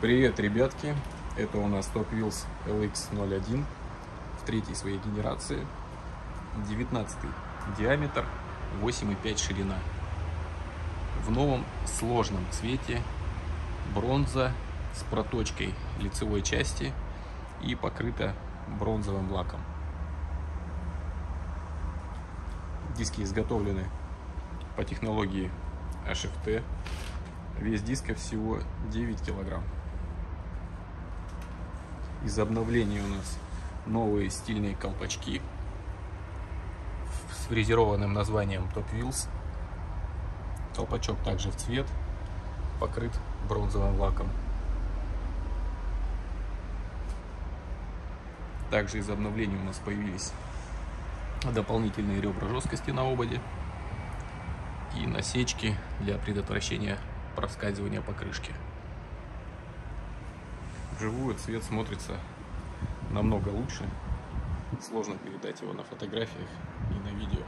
Привет, ребятки! Это у нас Top Wheels LX01 в третьей своей генерации. 19 диаметр, 8,5 ширина. В новом сложном цвете бронза с проточкой лицевой части и покрыта бронзовым лаком. Диски изготовлены по технологии HFT. Вес диска всего 9 килограмм. Из обновлений у нас новые стильные колпачки с фрезерованным названием Top Wheels. Колпачок также в цвет, покрыт бронзовым лаком. Также из обновлений у нас появились дополнительные ребра жесткости на ободе и насечки для предотвращения проскальзывания покрышки вживую цвет смотрится намного лучше. Сложно передать его на фотографиях и на видео.